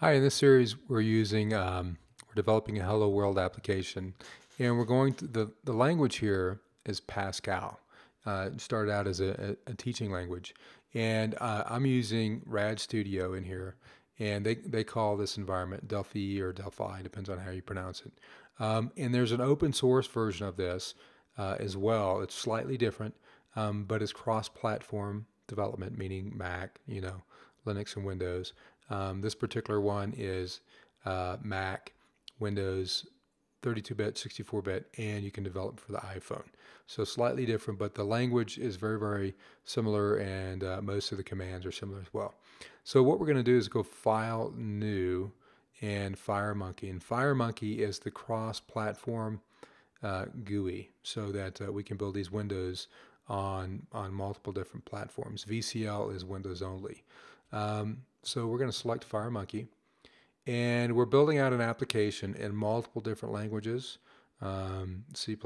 Hi, in this series we're using, um, we're developing a Hello World application and we're going to, the, the language here is Pascal. Uh, it started out as a, a, teaching language and uh, I'm using RAD Studio in here and they, they call this environment Delphi or Delphi, depends on how you pronounce it. Um, and there's an open source version of this uh, as well. It's slightly different, um, but it's cross-platform development, meaning Mac, you know, Linux and Windows. Um, this particular one is uh, Mac, Windows, 32-bit, 64-bit, and you can develop for the iPhone. So slightly different, but the language is very, very similar, and uh, most of the commands are similar as well. So what we're going to do is go File, New, and FireMonkey. And FireMonkey is the cross-platform uh, GUI, so that uh, we can build these windows on on multiple different platforms. VCL is Windows only. Um, so we're going to select FireMonkey and we're building out an application in multiple different languages, um, C++,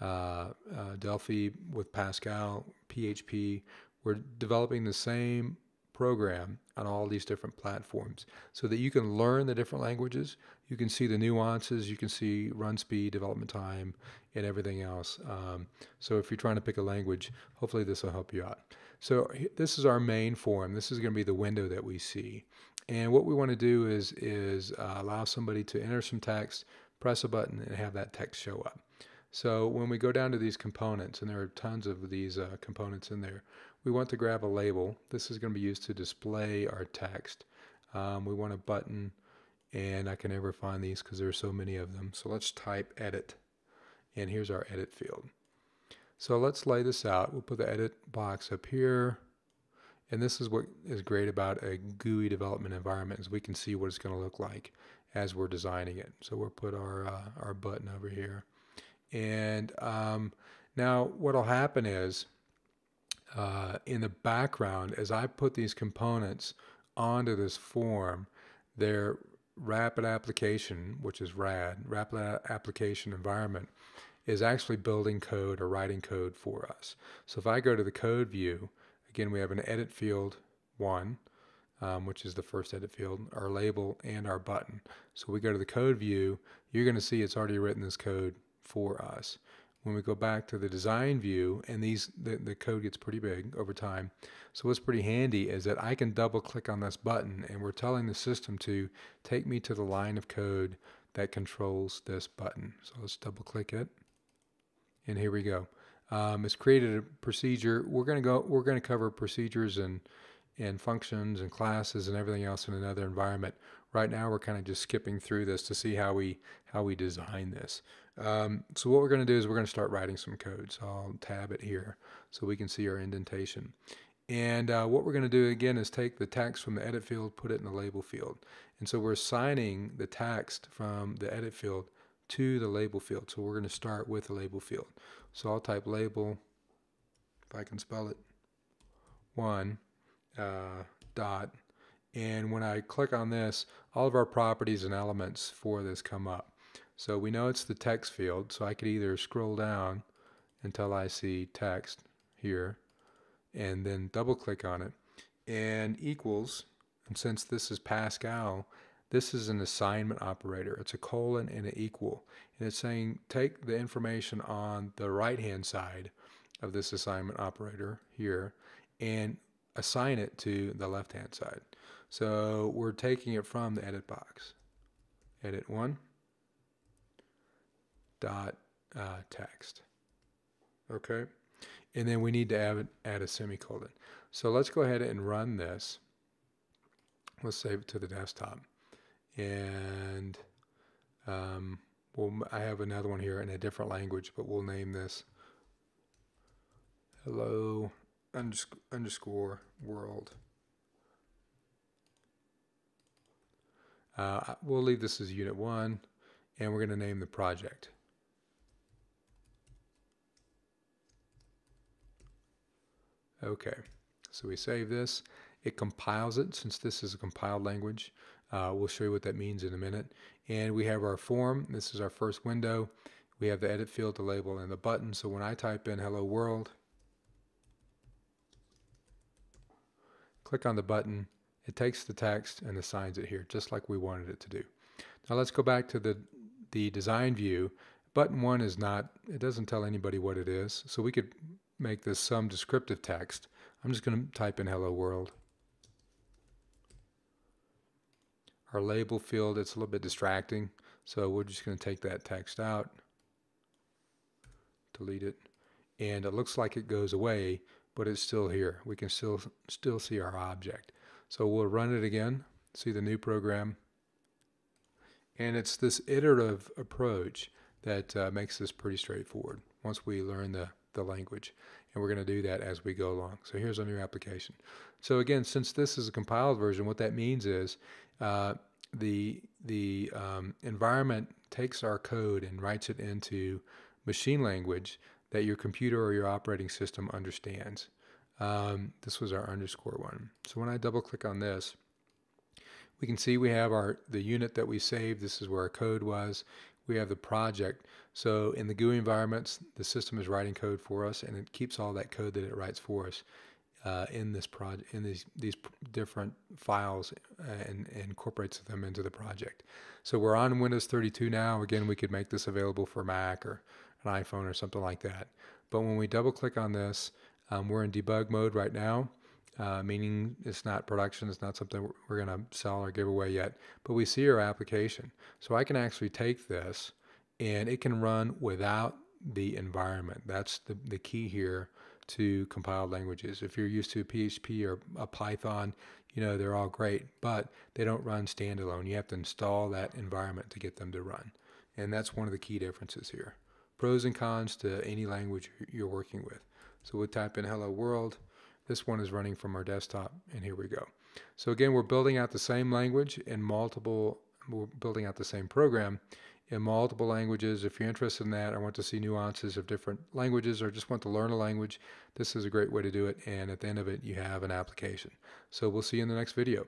uh, uh, Delphi with Pascal, PHP. We're developing the same program on all these different platforms so that you can learn the different languages. You can see the nuances, you can see run speed, development time, and everything else. Um, so if you're trying to pick a language, hopefully this will help you out. So this is our main form. This is going to be the window that we see. And what we want to do is, is uh, allow somebody to enter some text, press a button, and have that text show up. So when we go down to these components, and there are tons of these uh, components in there, we want to grab a label. This is going to be used to display our text. Um, we want a button, and I can never find these because there are so many of them. So let's type edit, and here's our edit field. So let's lay this out. We'll put the edit box up here. And this is what is great about a GUI development environment is we can see what it's going to look like as we're designing it. So we'll put our, uh, our button over here. And um, now what'll happen is uh, in the background, as I put these components onto this form, their rapid application, which is RAD, rapid application environment, is actually building code or writing code for us. So if I go to the code view, again, we have an edit field one, um, which is the first edit field, our label, and our button. So we go to the code view, you're going to see it's already written this code for us. When we go back to the design view, and these the, the code gets pretty big over time. So what's pretty handy is that I can double click on this button, and we're telling the system to take me to the line of code that controls this button. So let's double click it and here we go. Um, it's created a procedure. We're going to go. We're going to cover procedures and and functions and classes and everything else in another environment. Right now, we're kind of just skipping through this to see how we how we design this. Um, so what we're going to do is we're going to start writing some code. So I'll tab it here so we can see our indentation. And uh, what we're going to do again is take the text from the edit field, put it in the label field. And so we're assigning the text from the edit field to the label field. So we're going to start with the label field. So I'll type label, if I can spell it, one uh, dot. And when I click on this, all of our properties and elements for this come up. So we know it's the text field, so I could either scroll down until I see text here and then double click on it and equals, and since this is Pascal, this is an assignment operator. It's a colon and an equal. And it's saying take the information on the right hand side of this assignment operator here and assign it to the left hand side. So we're taking it from the edit box. Edit one dot uh, text. Okay. And then we need to add, add a semicolon. So let's go ahead and run this. Let's save it to the desktop and um, we'll, I have another one here in a different language, but we'll name this hello underscore, underscore world. Uh, we'll leave this as unit one, and we're going to name the project. Okay, so we save this. It compiles it since this is a compiled language. Uh, we'll show you what that means in a minute. And we have our form. This is our first window. We have the edit field, the label, and the button. So when I type in hello world, click on the button, it takes the text and assigns it here, just like we wanted it to do. Now let's go back to the, the design view. Button one is not, it doesn't tell anybody what it is. So we could make this some descriptive text. I'm just going to type in hello world. Our label field, it's a little bit distracting. So we're just going to take that text out, delete it, and it looks like it goes away, but it's still here. We can still still see our object. So we'll run it again, see the new program, and it's this iterative approach that uh, makes this pretty straightforward once we learn the, the language. And we're going to do that as we go along. So here's our new application. So again, since this is a compiled version, what that means is uh, the the um, environment takes our code and writes it into machine language that your computer or your operating system understands. Um, this was our underscore one. So when I double click on this, we can see we have our the unit that we saved. This is where our code was. We have the project. So in the GUI environments, the system is writing code for us, and it keeps all that code that it writes for us uh, in this project in these these different files uh, and, and, incorporates them into the project. So we're on Windows 32 now. Again, we could make this available for Mac or an iPhone or something like that. But when we double click on this, um, we're in debug mode right now, uh, meaning it's not production. It's not something we're going to sell or give away yet. But we see our application. So I can actually take this and it can run without the environment. That's the, the key here to compiled languages. If you're used to PHP or a Python, you know, they're all great, but they don't run standalone. You have to install that environment to get them to run. And that's one of the key differences here. Pros and cons to any language you're working with. So we'll type in hello world. This one is running from our desktop, and here we go. So again, we're building out the same language in multiple, we're building out the same program in multiple languages. If you're interested in that or want to see nuances of different languages or just want to learn a language, this is a great way to do it. And at the end of it, you have an application. So we'll see you in the next video.